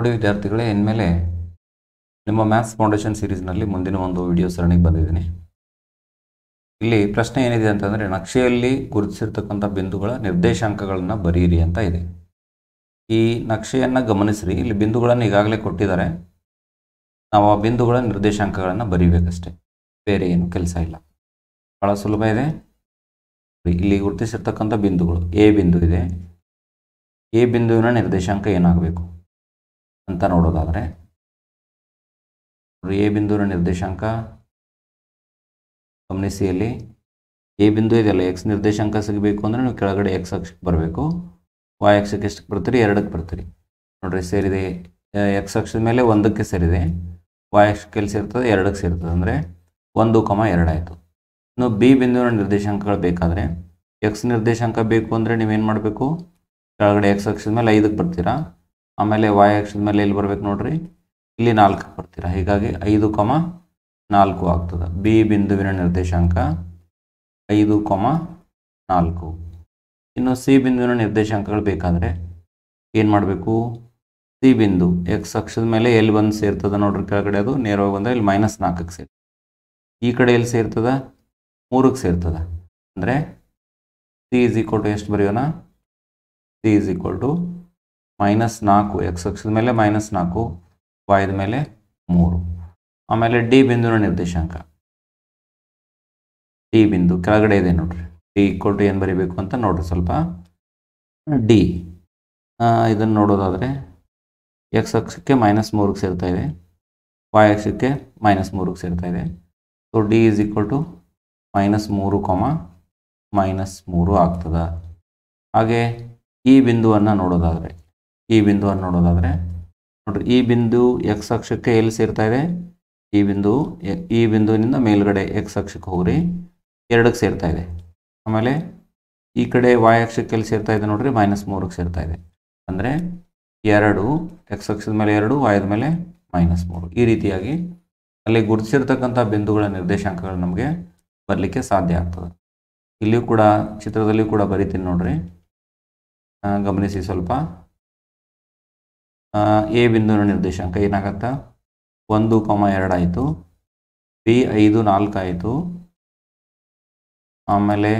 ನೋಡಿ ವಿದ್ಯಾರ್ಥಿಗಳೇ, ಇನ್ಮೇಲೆ ನಿಮ್ಮ ಮ್ಯಾಥ್ಸ್ ಫೌಂಡೇಶನ್ ಸೀರೀಸ್ನಲ್ಲಿ ಮುಂದಿನ ಒಂದು ವಿಡಿಯೋ ಸರಣಿಗೆ ಬಂದಿದ್ದೀನಿ. ಇಲ್ಲಿ ಪ್ರಶ್ನೆ ಏನಿದೆ ಅಂತಂದರೆ, ನಕ್ಷೆಯಲ್ಲಿ ಗುರುತಿಸಿರ್ತಕ್ಕಂಥ ಬಿಂದುಗಳ ನಿರ್ದೇಶಾಂಕಗಳನ್ನು ಬರೀರಿ ಅಂತ ಇದೆ. ಈ ನಕ್ಷೆಯನ್ನು ಗಮನಿಸಿರಿ. ಇಲ್ಲಿ ಬಿಂದುಗಳನ್ನು ಈಗಾಗಲೇ ಕೊಟ್ಟಿದ್ದಾರೆ. ನಾವು ಆ ಬಿಂದುಗಳ ನಿರ್ದೇಶಾಂಕಗಳನ್ನು ಬರೀಬೇಕಷ್ಟೆ. ಬೇರೆ ಏನು ಕೆಲಸ ಇಲ್ಲ. ಭಾಳ ಸುಲಭ ಇದೆ. ಇಲ್ಲಿ ಗುರುತಿಸಿರ್ತಕ್ಕಂಥ ಬಿಂದುಗಳು, ಎ ಬಿಂದು ಇದೆ. ಎ ಬಿಂದುವಿನ ನಿರ್ದೇಶಾಂಕ ಏನಾಗಬೇಕು? ಅಂತ ನೋಡೋದಾದರೆ ಎ ಬಿಂದುವಿನ ನಿರ್ದೇಶಾಂಕ ಗಮನಿಸಿ ಅಲ್ಲಿ ಎ ಬಿಂದು ಇದೆಯಲ್ಲ ಎಕ್ಸ್ ನಿರ್ದೇಶಾಂಕ ಸಿಗಬೇಕು ಅಂದರೆ ನೀವು ಕೆಳಗಡೆ ಎಕ್ಸ್ ಅಕ್ಷಕ್ಕೆ ಬರಬೇಕು. ವಾಯ್ ಅಕ್ಷಕ್ಕೆ ಎಷ್ಟಕ್ಕೆ ಬರ್ತೀರಿ? ಎರಡಕ್ಕೆ ಬರ್ತೀರಿ. ನೋಡ್ರಿ, ಸೇರಿದೆ. ಎಕ್ಸ್ ಅಕ್ಷದ ಮೇಲೆ ಒಂದಕ್ಕೆ ಸೇರಿದೆ. ವಾಯ್ ಅಕ್ಷಕ್ಕೆ ಸೇರ್ತದೆ? ಎರಡಕ್ಕೆ ಸೇರ್ತದೆ. ಅಂದರೆ ಒಂದು ಕಮ ಎರಡಾಯಿತು ಇನ್ನು ಬಿ ಬಿಂದುವಿನ ನಿರ್ದೇಶಾಂಕಗಳು ಬೇಕಾದರೆ ಎಕ್ಸ್ ನಿರ್ದೇಶಾಂಕ ಬೇಕು ಅಂದರೆ ನೀವೇನು ಮಾಡಬೇಕು? ಕೆಳಗಡೆ ಎಕ್ಸ್ ಅಕ್ಷದ ಮೇಲೆ ಐದಕ್ಕೆ ಬರ್ತೀರಾ? ಆಮೇಲೆ ವಾಯ್ ಅಕ್ಷದ ಮೇಲೆ ಎಲ್ಲಿ ಬರ್ಬೇಕು ನೋಡ್ರಿ? ಇಲ್ಲಿ ನಾಲ್ಕು ಬರ್ತೀರಾ. ಹೀಗಾಗಿ ಐದು ಕಮ ನಾಲ್ಕು ಆಗ್ತದೆ. ಬಿ ಬಿಂದುವಿನ ನಿರ್ದೇಶಾಂಕ ಐದು ಕೊಮ ನಾಲ್ಕು. ಇನ್ನು ಸಿ ಬಿಂದುವಿನ ನಿರ್ದೇಶಾಂಕಗಳು ಬೇಕಾದರೆ ಏನು ಮಾಡಬೇಕು? ಸಿ ಬಿಂದು ಎಕ್ಸ್ ಅಕ್ಷದ ಮೇಲೆ ಎಲ್ಲಿ ಬಂದು ಸೇರ್ತದೆ ನೋಡ್ರಿ ಕೆಳಗಡೆ ಅದು. ನೇರವಾಗಿ ಬಂದರೆ ಇಲ್ಲಿ ಮೈನಸ್ ನಾಲ್ಕಕ್ಕೆ ಸೇರ್ತದೆ. ಈ ಕಡೆ ಎಲ್ಲಿ ಸೇರ್ತದ? ಮೂರಕ್ಕೆ ಸೇರ್ತದೆ. ಅಂದರೆ ಸಿ ಇಸ್ ಈಕ್ವಲ್ ಟು ಎಷ್ಟು ಬರೆಯೋಣ? C is equal to minus ನಾಲ್ಕು ಎಕ್ಸ್ ಅಕ್ಷದ ಮೇಲೆ ಮೈನಸ್ ನಾಲ್ಕು ವಾಯ್ದ ಮೇಲೆ ಮೂರು. ಆಮೇಲೆ ಡಿ ಬಿಂದುವಿನ ನಿರ್ದೇಶಾಂಕ. ಡಿ ಬಿಂದು ಕೆಳಗಡೆ ಇದೆ ನೋಡ್ರಿ. ಡಿ ಈಕ್ವಲ್ ಟು ಏನು ಬರೀಬೇಕು ಅಂತ ನೋಡ್ರಿ ಸ್ವಲ್ಪ. ಡಿ ಇದನ್ನು ನೋಡೋದಾದರೆ ಎಕ್ಸ್ ಅಕ್ಷಕ್ಕೆ ಮೈನಸ್ ಮೂರಕ್ಕೆ ಸೇರ್ತಾ ಇದೆ. ವಾಯ್ ಅಕ್ಷಕ್ಕೆ ಮೈನಸ್ ಮೂರಕ್ಕೆ ಸೇರ್ತಾ ಇದೆ. So D is equal to minus ಮೂರು ಕೊಮ ಮೈನಸ್ ಮೂರು ಆಗ್ತದೆ. ಹಾಗೆ ಈ ಬಿಂದುವನ್ನು ನೋಡೋದಾದರೆ ಈ ಬಿಂದುವನ್ನು ನೋಡೋದಾದರೆ, ನೋಡ್ರಿ, ಈ ಬಿಂದು ಎಕ್ಸ್ ಅಕ್ಷಕ್ಕೆ ಎಲ್ಲಿ ಸೇರ್ತಾ ಇದೆ? ಈ ಬಿಂದು, ಈ ಬಿಂದುವಿನಿಂದ ಮೇಲ್ಗಡೆ ಎಕ್ಸ್ ಅಕ್ಷಕ್ಕೆ ಹೋಗ್ರಿ, ಎರಡಕ್ಕೆ ಸೇರ್ತಾ ಇದೆ. ಆಮೇಲೆ ಈ ಕಡೆ ವಾಯ್ ಅಕ್ಷಕ್ಕೆ ಎಲ್ಲಿ ಸೇರ್ತಾ ಇದೆ ನೋಡ್ರಿ ಮೈನಸ್ ಮೂರಕ್ಕೆ ಸೇರ್ತಾ ಇದೆ. ಅಂದರೆ ಎರಡು ಎಕ್ಸ್ ಅಕ್ಷದ ಮೇಲೆ ಎರಡು ವಾಯದ ಮೇಲೆ ಮೈನಸ್ ಮೂರು. ಈ ರೀತಿಯಾಗಿ ಅಲ್ಲಿ ಗುರುತಿಸಿರ್ತಕ್ಕಂಥ ಬಿಂದುಗಳ ನಿರ್ದೇಶಾಂಕಗಳು ನಮಗೆ ಬರಲಿಕ್ಕೆ ಸಾಧ್ಯ ಆಗ್ತದೆ. ಇಲ್ಲಿಯೂ ಕೂಡ, ಚಿತ್ರದಲ್ಲಿಯೂ ಕೂಡ ಬರಿತೀನಿ ನೋಡ್ರಿ. ಗಮನಿಸಿ ಸ್ವಲ್ಪ. ಎ ಬಿಂದುವಿನ ನಿರ್ದೇಶಾಂಕ ಏನಾಗತ್ತಾ? ಒಂದು ಕಾಮ ಎರಡಾಯಿತು ಬಿ ಐದು ನಾಲ್ಕು ಆಯಿತು. ಆಮೇಲೆ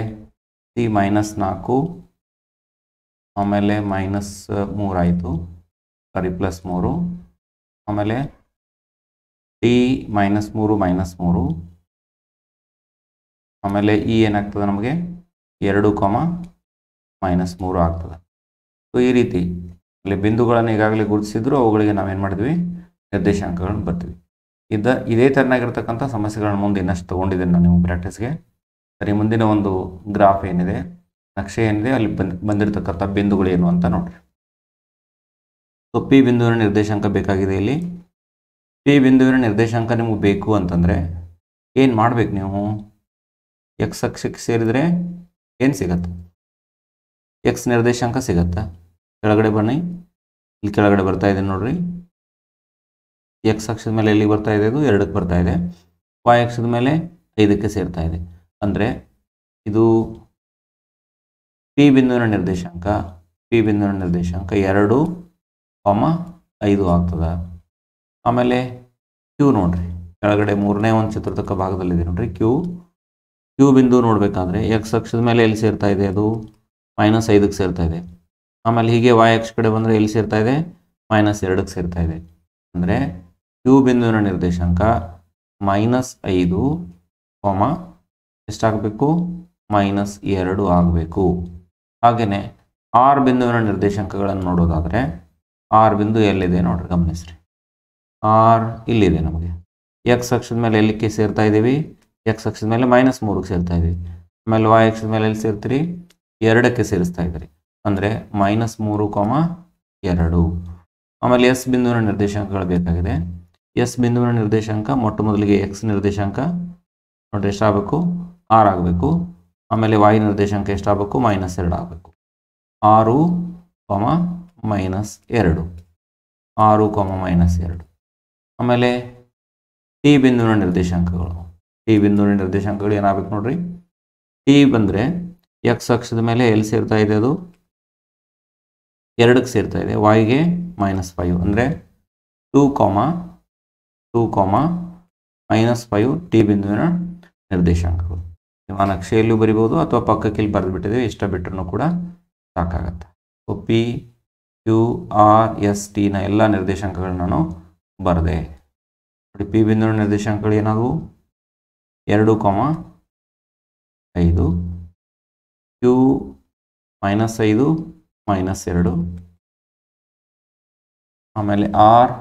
ಸಿ ಮೈನಸ್ ನಾಲ್ಕು. ಆಮೇಲೆ ಮೈನಸ್ ಮೂರಾಯಿತು ಸಾರಿ, ಪ್ಲಸ್ ಮೂರು. ಆಮೇಲೆ ಡಿ ಮೈನಸ್ ಮೂರು ಮೈನಸ್ ಮೂರು. ಆಮೇಲೆ ಇ ಏನಾಗ್ತದೆ ನಮಗೆ? ಎರಡು ಕಾಮ ಮೈನಸ್ ಮೂರು ಆಗ್ತದೆ. ಸೊ ಈ ರೀತಿ ಅಲ್ಲಿ ಬಿಂದುಗಳನ್ನು ಈಗಾಗಲೇ ಗುರುತಿಸಿದ್ರು, ಅವುಗಳಿಗೆ ನಾವೇನು ಮಾಡಿದ್ವಿ? ನಿರ್ದೇಶಾಂಕಗಳನ್ನು ಬರ್ತೀವಿ ಇದ, ಇದೇ ಥರನಾಗಿರ್ತಕ್ಕಂಥ ಸಮಸ್ಯೆಗಳನ್ನು ಮುಂದೆ ಇನ್ನಷ್ಟು ತೊಗೊಂಡಿದ್ದೇನೆ ನಾನು ನಿಮ್ಮ ಪ್ರಾಕ್ಟೀಸ್ಗೆ ಸರಿ, ಮುಂದಿನ ಒಂದು ಗ್ರಾಫ್ ಏನಿದೆ? ನಕ್ಷೆ ಏನಿದೆ? ಅಲ್ಲಿ ಬಂದ್, ಬಂದಿರತಕ್ಕಂಥ ಬಿಂದುಗಳು ಏನು ಅಂತ ನೋಡ್ರಿ. ಸೊ, ಪಿ ಬಿಂದುವಿನ ನಿರ್ದೇಶಾಂಕ ಬೇಕಾಗಿದೆ ಇಲ್ಲಿ. ಪಿ ಬಿಂದುವಿನ ನಿರ್ದೇಶಾಂಕ ನಿಮಗೆ ಬೇಕು ಅಂತಂದರೆ ಏನು ಮಾಡ್ಬೇಕು ನೀವು? ಎಕ್ಸ್ ಅಕ್ಷಕ್ಕೆ ಸೇರಿದರೆ ಏನು ಸಿಗತ್ತೆ? ಎಕ್ಸ್ ನಿರ್ದೇಶಾಂಕ ಸಿಗತ್ತಾ? ಕೆಳಗಡೆ ಬನ್ನಿ. ಇಲ್ಲಿ ಕೆಳಗಡೆ ಬರ್ತಾ ಇದೆ ನೋಡ್ರಿ. ಎಕ್ಸ್ ಅಕ್ಷದ ಮೇಲೆ ಎಲ್ಲಿಗೆ ಬರ್ತಾ ಇದೆ ಅದು? ಎರಡಕ್ಕೆ ಬರ್ತಾ ಇದೆ. ವಾಯ್ ಅಕ್ಷದ ಮೇಲೆ ಐದಕ್ಕೆ ಸೇರ್ತಾ ಇದೆ. ಅಂದರೆ ಇದು ಪಿ ಬಿಂದುವಿನ ನಿರ್ದೇಶಾಂಕ ಪಿ ಬಿಂದುವಿನ ನಿರ್ದೇಶಾಂಕ ಎರಡು ಕಾಮ ಐದು ಆಗ್ತದ. ಆಮೇಲೆ ಕ್ಯೂ ನೋಡ್ರಿ. ಕೆಳಗಡೆ ಮೂರನೇ ಒಂದು ಚತುರ್ಥಕ ಭಾಗದಲ್ಲಿದೆ ನೋಡ್ರಿ ಕ್ಯೂ ಕ್ಯೂ ಬಿಂದು ನೋಡಬೇಕಾದ್ರೆ ಎಕ್ಸ್ ಅಕ್ಷದ ಮೇಲೆ ಎಲ್ಲಿ ಸೇರ್ತಾ ಇದೆ ಅದು? ಮೈನಸ್ ಐದಕ್ಕೆ ಸೇರ್ತಾ ಇದೆ. ಆಮೇಲೆ ಹೀಗೆ ವಾಯ್ ಎಕ್ಸ್ ಕಡೆ ಬಂದರೆ ಎಲ್ಲಿ ಸೇರ್ತಾ ಇದೆ? ಮೈನಸ್ ಎರಡಕ್ಕೆ ಸೇರ್ತಾ ಇದೆ. ಅಂದರೆ ಕ್ಯೂ ಬಿಂದುವಿನ ನಿರ್ದೇಶಾಂಕ ಮೈನಸ್ ಐದು ಕೋಮ ಎಷ್ಟಾಗಬೇಕು? ಮೈನಸ್ ಎರಡು ಆಗಬೇಕು. ಹಾಗೆಯೇ ಆರ್ ಬಿಂದುವಿನ ನಿರ್ದೇಶಾಂಕಗಳನ್ನು ನೋಡೋದಾದರೆ ಆರ್ ಬಿಂದು ಎಲ್ಲಿದೆ ನೋಡ್ರಿ, ಗಮನಿಸ್ರಿ. ಆರ್ ಇಲ್ಲಿದೆ ನಮಗೆ. ಎಕ್ಸ್ ಅಕ್ಷದ ಮೇಲೆ ಎಲ್ಲಿಕ್ಕೆ ಸೇರ್ತಾ ಇದ್ದೀವಿ ಎಕ್ಸ್ ಅಕ್ಷದ ಮೇಲೆ ಮೈನಸ್ ಮೂರಕ್ಕೆ ಸೇರ್ತಾ ಇದ್ದೀವಿ ಆಮೇಲೆ ವಾಯ್ ಅಕ್ಷದ ಮೇಲೆ ಎಲ್ಲಿ ಸೇರ್ತೀರಿ? ಎರಡಕ್ಕೆ ಸೇರಿಸ್ತಾ ಇದ್ದೀರಿ ಅಂದರೆ ಮೈನಸ್ ಮೂರು ಕೋಮ ಎರಡು. ಆಮೇಲೆ ಎಸ್ ಬಿಂದುವಿನ ನಿರ್ದೇಶಾಂಕಗಳು ಬೇಕಾಗಿದೆ. ಎಸ್ ಬಿಂದುವಿನ ನಿರ್ದೇಶಾಂಕ, ಮೊಟ್ಟ ಮೊದಲಿಗೆ ಎಕ್ಸ್ ನಿರ್ದೇಶಾಂಕ. ನೋಡ್ರಿ ಎಷ್ಟಾಗಬೇಕು? ಆರು ಆಗಬೇಕು. ಆಮೇಲೆ ವಾಯು ನಿರ್ದೇಶಾಂಕ ಎಷ್ಟಾಗಬೇಕು? ಮೈನಸ್ ಎರಡು ಆಗಬೇಕು. ಆರು ಕೊಮ ಮೈನಸ್ ಎರಡು. ಆರು ಕೊಮ ಮೈನಸ್ ಎರಡು. ಆಮೇಲೆ ಟಿ ಬಿಂದುವಿನ ನಿರ್ದೇಶಾಂಕಗಳು. ಟಿ ಬಿಂದುವಿನ ನಿರ್ದೇಶಾಂಕಗಳು ಏನಾಗಬೇಕು ನೋಡ್ರಿ? ಟಿ ಬಂದರೆ ಎಕ್ಸ್ ಅಕ್ಷದ ಮೇಲೆ ಎಲ್ಲಿ ಸೇರ್ತಾ ಇದೆ ಅದು. ಎರಡಕ್ಕೆ ಸೇರ್ತಾ ಇದೆ. ವೈಗೆ ಮೈನಸ್ ಫೈವ್ ಅಂದರೆ two comma two comma minus five T ಬಿಂದುವಿನ ನಿರ್ದೇಶಾಂಕಗಳು. ನೀವು ನಕ್ಷೆಯಲ್ಲೂ ಬರಿಬೋದು ಅಥವಾ ಪಕ್ಕಕ್ಕೆ ಇಲ್ಲಿ ಬರೆದು ಬಿಟ್ಟಿದೆ ಇಷ್ಟ ಬಿಟ್ಟರೂ ಕೂಡ ಸಾಕಾಗತ್ತೆ. So P U R S ಟಿನ ಎಲ್ಲ ನಿರ್ದೇಶಾಂಕಗಳನ್ನ ನಾನು ಬರೆದೆ. ನೋಡಿ ಪಿ ಬಿಂದುವಿನ ನಿರ್ದೇಶಾಂಕಗಳು ಏನಾದವು? ಎರಡು ಕಾಮ ಐದು. ಕ್ಯೂ ಮೈನಸ್ ಐದು. ಮೈನಸ್ ಎರಡು. ಆಮೇಲೆ ಆರ್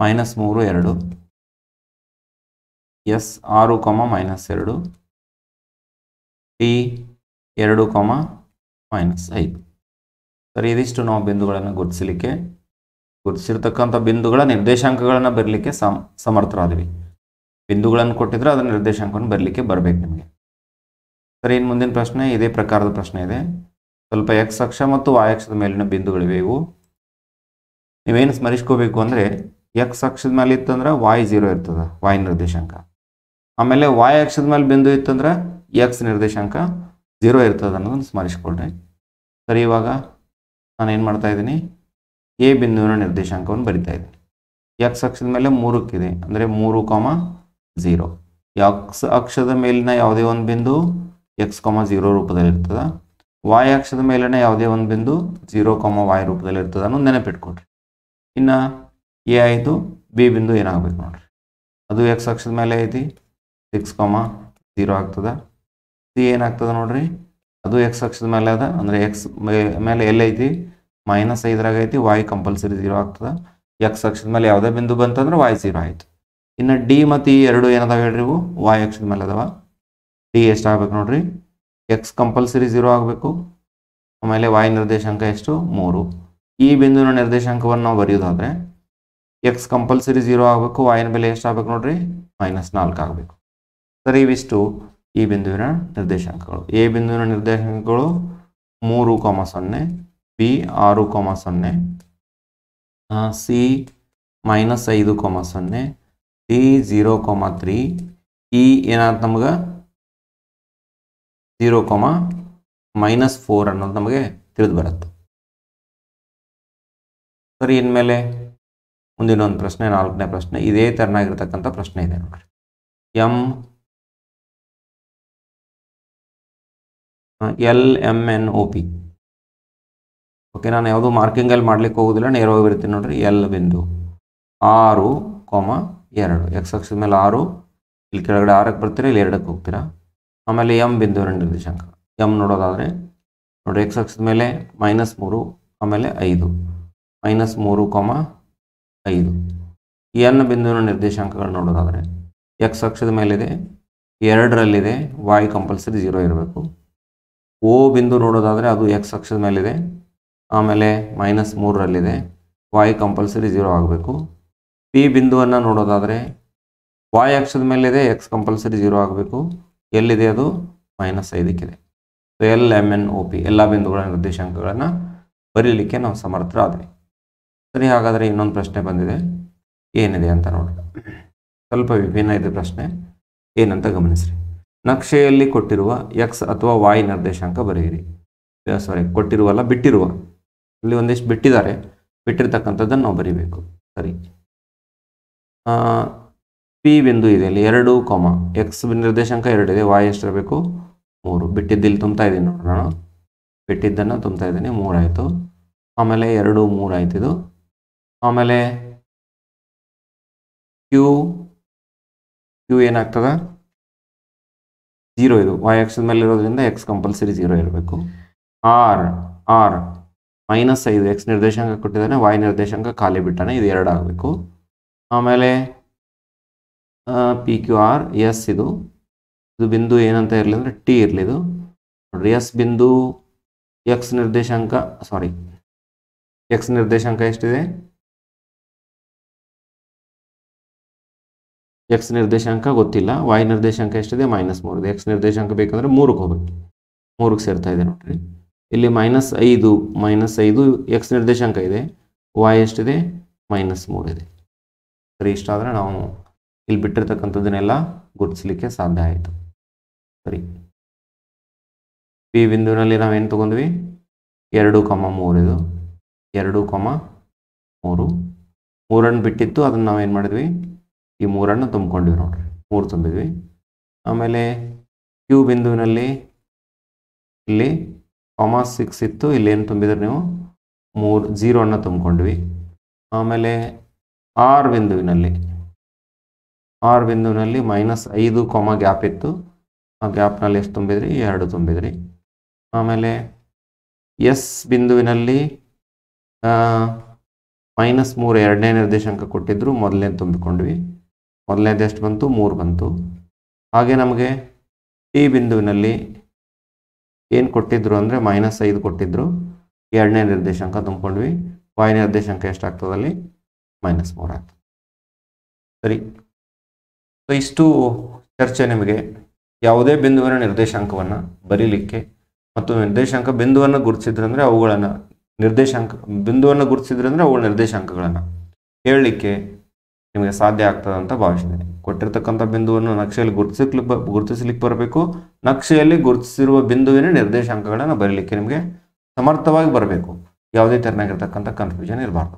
ಮೈನಸ್ ಮೂರು ಎರಡು. ಎಸ್ ಆರು ಕೊಮ ಮೈನಸ್ ಎರಡು. ಟಿ ಎರಡು ಕೊಮ ಮೈನಸ್ ಐದು. ಸರಿ, ಇದಿಷ್ಟು ನಾವು ಬಿಂದುಗಳನ್ನು ಗುರುತಿಸಲಿಕ್ಕೆ, ಗುರುತಿಸಿರ್ತಕ್ಕಂಥ ಬಿಂದುಗಳ ನಿರ್ದೇಶಾಂಕಗಳನ್ನು ಬರಲಿಕ್ಕೆ ಸಮ್, ಸಮರ್ಥರಾದ್ವಿ. ಬಿಂದುಗಳನ್ನು ಕೊಟ್ಟಿದ್ರೆ ಅದರ ನಿರ್ದೇಶಾಂಕವನ್ನು ಬರಲಿಕ್ಕೆ ಬರಬೇಕು ನಿಮಗೆ. ಸರಿ ಇನ್ನು ಮುಂದಿನ ಪ್ರಶ್ನೆ ಇದೇ ಪ್ರಕಾರದ ಪ್ರಶ್ನೆ ಇದೆ. ಸ್ವಲ್ಪ ಎಕ್ಸ್ ಅಕ್ಷ ಮತ್ತು ವಾಯ್ ಅಕ್ಷದ ಮೇಲಿನ ಬಿಂದುಗಳಿವೆ ಇವು. ನೀವೇನು ಸ್ಮರಿಸ್ಕೋಬೇಕು ಅಂದರೆ ಎಕ್ಸ್ ಅಕ್ಷದ ಮೇಲೆ ಇತ್ತಂದ್ರೆ ವಾಯ್ ಜೀರೋ ಇರ್ತದೆ ವಾಯ್ ನಿರ್ದೇಶಾಂಕ. ಆಮೇಲೆ ವಾಯ್ ಅಕ್ಷದ ಮೇಲೆ ಬಿಂದು ಇತ್ತಂದ್ರೆ ಎಕ್ಸ್ ನಿರ್ದೇಶಾಂಕ ಜೀರೋ ಇರ್ತದೆ ಅನ್ನೋದನ್ನು ಸ್ಮರಿಸ್ಕೊಳ್ರಿ. ಸರಿ ಇವಾಗ ನಾನು ಏನು ಮಾಡ್ತಾ ಇದ್ದೀನಿ? ಎ ಬಿಂದುವಿನ ನಿರ್ದೇಶಾಂಕವನ್ನು ಬರಿತಾ ಇದ್ದೀನಿ. ಎಕ್ಸ್ ಅಕ್ಷದ ಮೇಲೆ ಮೂರಕ್ಕಿದೆ ಅಂದರೆ ಮೂರು ಕಾಮ ಜೀರೋ ಎಕ್ಸ್ ಅಕ್ಷದ ಮೇಲಿನ ಯಾವುದೇ ಒಂದು ಬಿಂದು ಎಕ್ಸ್ ಕಾಮ ಜೀರೋ ರೂಪದಲ್ಲಿ ಇರ್ತದೆ ವಾಯ್ ಅಕ್ಷದ ಮೇಲೆನೇ ಯಾವುದೇ ಒಂದು ಬಿಂದು ಜೀರೋ ಕಾಮ ವಾಯ್ ರೂಪದಲ್ಲಿ ಇರ್ತದೆ ಅನ್ನೋದು ನೆನಪಿಟ್ಕೊಡ್ರಿ ಇನ್ನು ಎ ಆಯಿತು ಬಿ ಬಿಂದು ಏನಾಗಬೇಕು ನೋಡ್ರಿ? ಅದು ಎಕ್ಸ್ ಅಕ್ಷದ ಮೇಲೆ ಐತಿ ಸಿಕ್ಸ್ ಕಾಮ ಜೀರೋ ಆಗ್ತದೆ. ಸಿ ಏನಾಗ್ತದೆ ನೋಡ್ರಿ? ಅದು ಎಕ್ಸ್ ಅಕ್ಷದ ಮೇಲೆ ಅದ, ಅಂದರೆ ಎಕ್ಸ್ ಮೇಲೆ ಎಲ್ಲೈತಿ ಮೈನಸ್ ಐದರಾಗ ಐತಿ ವಾಯ್ ಕಂಪಲ್ಸರಿ ಜೀರೋ ಆಗ್ತದೆ. ಎಕ್ಸ್ ಅಕ್ಷದ ಮೇಲೆ ಯಾವುದೇ ಬಿಂದು ಬಂತಂದ್ರೆ ವಾಯ್ ಜೀರೋ ಆಯಿತು. ಇನ್ನು ಡಿ ಮತ್ತು ಈ ಎರಡು ಏನದಾವ ಹೇಳ್ರಿ ಇವು? ವಾಯ್ ಅಕ್ಷದ ಮೇಲೆ ಅದಾವ. ಡಿ ಎಷ್ಟಾಗಬೇಕು ನೋಡ್ರಿ? ಎಕ್ಸ್ ಕಂಪಲ್ಸರಿ ಝೀರೋ ಆಗಬೇಕು. ಆಮೇಲೆ ವಾಯ್ ನಿರ್ದೇಶಾಂಕ ಎಷ್ಟು? ಮೂರು. ಈ ಬಿಂದುವಿನ ನಿರ್ದೇಶಾಂಕವನ್ನು ನಾವು ಬರೆಯೋದಾದರೆ ಎಕ್ಸ್ ಕಂಪಲ್ಸರಿ ಝೀರೋ ಆಗಬೇಕು ವಾಯಿನ ಬೆಲೆ ಎಷ್ಟಾಗಬೇಕು ನೋಡ್ರಿ? ಮೈನಸ್ ನಾಲ್ಕು ಆಗಬೇಕು. ಸರಿ, ಇವಿಷ್ಟು ಈ ಬಿಂದುವಿನ ನಿರ್ದೇಶಾಂಕಗಳು. ಎ ಬಿಂದುವಿನ ನಿರ್ದೇಶಾಂಕಗಳು ಮೂರು ಕಾಮ ಸೊನ್ನೆ, ಬಿ ಆರು ಕಾಮ ಸೊನ್ನೆ ಸಿ ಮೈನಸ್ ಐದು ಕಾಮ ಸೊನ್ನೆ, ಡಿ ಝೀರೋ ಕಾಮ ತ್ರೀ ಈ ಏನಾಯ್ತು ನಮ್ಗೆ? ಝೀರೋ ಕಾಮ ಮೈನಸ್ ಫೋರ್ ಅನ್ನೋದು ನಮಗೆ ತಿಳಿದು ಬರುತ್ತೆ. ಸರಿ, ಇನ್ಮೇಲೆ ಮುಂದಿನ ಒಂದು ಪ್ರಶ್ನೆ, ನಾಲ್ಕನೇ ಪ್ರಶ್ನೆ, ಇದೇ ತೆರನಾಗಿರ್ತಕ್ಕಂಥ ಪ್ರಶ್ನೆ ಇದೆ ನೋಡ್ರಿ. M L M N O P. Okay, ನಾನು ಯಾವುದೂ ಮಾರ್ಕಿಂಗಲ್ಲಿ ಮಾಡ್ಲಿಕ್ಕೆ ಹೋಗೋದಿಲ್ಲ, ನೇರವಾಗಿ ಬರ್ತೀನಿ ನೋಡ್ರಿ. ಎಲ್ ಬಿಂದು ಆರು ಕೊಮ ಎರಡು. ಎಕ್ಸ್ ಮೇಲೆ ಆರು, ಇಲ್ಲಿ ಕೆಳಗಡೆ ಆರಕ್ಕೆ ಬರ್ತೀರಾ, ಇಲ್ಲಿ ಎರಡಕ್ಕೆ ಹೋಗ್ತೀರಾ? ಆಮೇಲೆ ಎಂ ಎರಡು ನಿರ್ದೇಶಾಂಕ ಎಂ ನೋಡೋದಾದರೆ ನೋಡಿ ಎಕ್ಸ್ ಅಕ್ಷದ ಮೇಲೆ ಮೈನಸ್ ಮೂರು, ಆಮೇಲೆ ಐದು. ಮೈನಸ್ ಮೂರು ಕಾಮ ಐದು. ಎನ್ ಬಿಂದುವಿನ ನಿರ್ದೇಶಾಂಕಗಳು ನೋಡೋದಾದರೆ ಎಕ್ಸ್ ಅಕ್ಷದ ಮೇಲಿದೆ, ಎರಡರಲ್ಲಿದೆ ವಾಯ್ ಕಂಪಲ್ಸರಿ ಜೀರೋ ಇರಬೇಕು. ಓ ಬಿಂದು ನೋಡೋದಾದರೆ ಅದು ಎಕ್ಸ್ ಅಕ್ಷದ ಮೇಲಿದೆ, ಆಮೇಲೆ ಮೈನಸ್ ಮೂರರಲ್ಲಿದೆ ವಾಯ್ ಕಂಪಲ್ಸರಿ ಜೀರೋ ಆಗಬೇಕು. ಪಿ ಬಿಂದುವನ್ನು ನೋಡೋದಾದರೆ ವಾಯ್ ಅಕ್ಷದ ಮೇಲಿದೆ ಎಕ್ಸ್ ಕಂಪಲ್ಸರಿ ಜೀರೋ ಆಗಬೇಕು. ಎಲ್ಲಿದೆ ಅದು? Minus ಐದಕ್ಕಿದೆ. So L M N O P ಎಲ್ಲ ಬಿಂದುಗಳ ನಿರ್ದೇಶಾಂಕಗಳನ್ನು ಬರೀಲಿಕ್ಕೆ ನಾವು ಸಮರ್ಥರಾದ್ವಿ. ಸರಿ, ಹಾಗಾದರೆ ಇನ್ನೊಂದು ಪ್ರಶ್ನೆ ಬಂದಿದೆ. ಏನಿದೆ ಅಂತ ನೋಡಿ ಸ್ವಲ್ಪ ವಿಭಿನ್ನ ಇದೆ ಪ್ರಶ್ನೆ. ಏನಂತ ಗಮನಿಸ್ರಿ. ನಕ್ಷೆಯಲ್ಲಿ ಕೊಟ್ಟಿರುವ ಎಕ್ಸ್ ಅಥವಾ ವಾಯ್ ನಿರ್ದೇಶಾಂಕ ಬರೆಯಿರಿ. ಸಾರಿ ಕೊಟ್ಟಿರುವಲ್ಲ ಬಿಟ್ಟಿರುವ. ಇಲ್ಲಿ ಒಂದಿಷ್ಟು ಬಿಟ್ಟಿದ್ದಾರೆ. ಬಿಟ್ಟಿರ್ತಕ್ಕಂಥದ್ದನ್ನು ನಾವು ಬರೀಬೇಕು. ಸರಿ. ಪಿ ಬಿಂದು ಇದೆ ಇಲ್ಲಿ ಎರಡು ಕಾಮ. ಎಕ್ಸ್ ನಿರ್ದೇಶಾಂಕ ಎರಡಿದೆ ವಾಯ್ ಎಷ್ಟಿರಬೇಕು? ಮೂರು. ಬಿಟ್ಟಿದ್ದು ತುಂಬ್ತಾ ಇದ್ದೀನಿ ನೋಡಿ ನಾನು. ಬಿಟ್ಟಿದ್ದನ್ನು ತುಂಬ್ತಾ ಇದ್ದೀನಿ. ಮೂರಾಯಿತು ಆಮೇಲೆ ಎರಡು, ಮೂರು ಆಯ್ತು ಇದು. ಆಮೇಲೆ ಕ್ಯೂ ಕ್ಯೂ ಏನಾಗ್ತದ? ಜೀರೋ ಇದು. ವಾಯ್ ಎಕ್ಸ್ ಮೇಲೆ ಇರೋದ್ರಿಂದ ಎಕ್ಸ್ ಕಂಪಲ್ಸರಿ ಜೀರೋ ಇರಬೇಕು. ಆರ್ ಆರ್ ಮೈನಸ್ ಐದು ಎಕ್ಸ್ ನಿರ್ದೇಶಾಂಕ ಕೊಟ್ಟಿದ್ದಾನೆ. ವಾಯ್ ನಿರ್ದೇಶಾಂಕ ಖಾಲಿ ಬಿಟ್ಟಾನೆ. ಇದು ಎರಡು ಆಗಬೇಕು. ಆಮೇಲೆ ಪಿ ಕ್ಯೂ ಆರ್ ಎಸ್ ಇದು. ಇದು ಬಿಂದು ಏನಂತ ಇರಲಿ ಅಂದರೆ ಟಿ ಇರಲಿ ಇದು. ನೋಡ್ರಿ ಎಸ್ ಬಿಂದು ಎಕ್ಸ್ ನಿರ್ದೇಶಾಂಕ ಸಾರಿ ಎಕ್ಸ್ ನಿರ್ದೇಶಾಂಕ ಎಷ್ಟಿದೆ? ಎಕ್ಸ್ ನಿರ್ದೇಶಾಂಕ ಗೊತ್ತಿಲ್ಲ. ವಾಯ್ ನಿರ್ದೇಶಾಂಕ ಎಷ್ಟಿದೆ? ಮೈನಸ್ ಮೂರು ಇದೆ. ಎಕ್ಸ್ ನಿರ್ದೇಶಾಂಕ ಬೇಕಂದ್ರೆ ಮೂರಕ್ಕೆ ಹೋಗ್ಬೇಕು. ಮೂರಕ್ಕೆ ಸೇರ್ತಾ ಇದೆ ನೋಡ್ರಿ. ಇಲ್ಲಿ ಮೈನಸ್ ಐದು ಮೈನಸ್ ಐದು ಎಕ್ಸ್ ನಿರ್ದೇಶಾಂಕ ಇದೆ. ವಾಯ್ ಎಷ್ಟಿದೆ? ಮೈನಸ್ ಮೂರು ಇದೆ. ಸರಿ, ಇಷ್ಟಾದರೆ ನಾವು ಇಲ್ಲಿ ಬಿಟ್ಟಿರ್ತಕ್ಕಂಥದ್ದನ್ನೆಲ್ಲ ಗುರುತಿಸ್ಲಿಕ್ಕೆ ಸಾಧ್ಯ ಆಯಿತು. ಸರಿ. ಪಿ ಬಿಂದುವಿನಲ್ಲಿ ನಾವೇನು ತೊಗೊಂಡ್ವಿ? ಎರಡು ಕಮ ಇದು. ಎರಡು ಕಮ ಮೂರು. ಮೂರನ್ನು ಬಿಟ್ಟಿತ್ತು, ಅದನ್ನು ನಾವು ಏನು ಮಾಡಿದ್ವಿ? ಈ ಮೂರನ್ನು ತುಂಬಿಕೊಂಡ್ವಿ ನೋಡ್ರಿ. ಮೂರು ತುಂಬಿದ್ವಿ. ಆಮೇಲೆ ಕ್ಯೂ ಬಿಂದುವಿನಲ್ಲಿ ಇಲ್ಲಿ ಕಮ ಸಿಕ್ಸ್ ಇತ್ತು ಏನು ತುಂಬಿದ್ರೆ ನೀವು? ಮೂರು ಜೀರೋವನ್ನು ತುಂಬಿಕೊಂಡ್ವಿ. ಆಮೇಲೆ ಆರ್ ಬಿಂದುವಿನಲ್ಲಿ ಆರ್ ಬಿಂದುವಿನಲ್ಲಿ ಮೈನಸ್ ಐದು ಕೊಮ ಗ್ಯಾಪ್ ಇತ್ತು. ಆ ಗ್ಯಾಪ್ನಲ್ಲಿ ಎಷ್ಟು ತುಂಬಿದ್ರಿ? ಎರಡು ತುಂಬಿದ್ರಿ. ಆಮೇಲೆ ಎಸ್ ಬಿಂದುವಿನಲ್ಲಿ ಮೈನಸ್ ಮೂರು ಎರಡನೇ ನಿರ್ದೇಶಾಂಕ ಕೊಟ್ಟಿದ್ದರು ಮೊದಲನೇ ತುಂಬಿಕೊಂಡ್ವಿ. ಮೊದಲನೇದು ಎಷ್ಟು ಬಂತು? ಮೂರು ಬಂತು. ಹಾಗೆ ನಮಗೆ ಟಿ ಬಿಂದುವಿನಲ್ಲಿ ಏನು ಕೊಟ್ಟಿದ್ರು ಅಂದರೆ ಮೈನಸ್ ಐದು ಕೊಟ್ಟಿದ್ದರು ಎರಡನೇ ನಿರ್ದೇಶಾಂಕ ತುಂಬಿಕೊಂಡ್ವಿ. ವಾಯು ನಿರ್ದೇಶಾಂಕ ಎಷ್ಟಾಗ್ತದಲ್ಲಿ ಮೈನಸ್ ಮೂರು ಆಗ್ತದೆ. ಸರಿ. ಸೊ ಇಷ್ಟು ಚರ್ಚೆ ನಿಮಗೆ ಯಾವುದೇ ಬಿಂದುವಿನ ನಿರ್ದೇಶಾಂಕವನ್ನು ಬರೀಲಿಕ್ಕೆ ಮತ್ತು ನಿರ್ದೇಶಾಂಕ ಬಿಂದುವನ್ನು ಗುರುತಿಸಿದ್ರಂದ್ರೆ ಅವುಗಳನ್ನು ನಿರ್ದೇಶಾಂಕ, ಬಿಂದುವನ್ನು ಗುರುತಿಸಿದ್ರಂದ್ರೆ ಅವುಗಳ ನಿರ್ದೇಶಾಂಕಗಳನ್ನು ಹೇಳಲಿಕ್ಕೆ ನಿಮಗೆ ಸಾಧ್ಯ ಆಗ್ತದೆ ಅಂತ ಭಾವಿಸಿದೆ ಕೊಟ್ಟಿರ್ತಕ್ಕಂಥ ಬಿಂದುವನ್ನು ನಕ್ಷೆಯಲ್ಲಿ ಗುರುತಿಸ್ಲಿಕ್ಕೆ ಗುರುತಿಸಲಿಕ್ಕೆ ಬರಬೇಕು. ನಕ್ಷೆಯಲ್ಲಿ ಗುರುತಿಸಿರುವ ಬಿಂದುವಿನ ನಿರ್ದೇಶಾಂಕಗಳನ್ನು ಬರೀಲಿಕ್ಕೆ ನಿಮಗೆ ಸಮರ್ಥವಾಗಿ ಬರಬೇಕು. ಯಾವುದೇ ತೆರನಾಗಿರ್ತಕ್ಕಂಥ ಕನ್ಫ್ಯೂಷನ್ ಇರಬಾರ್ದು.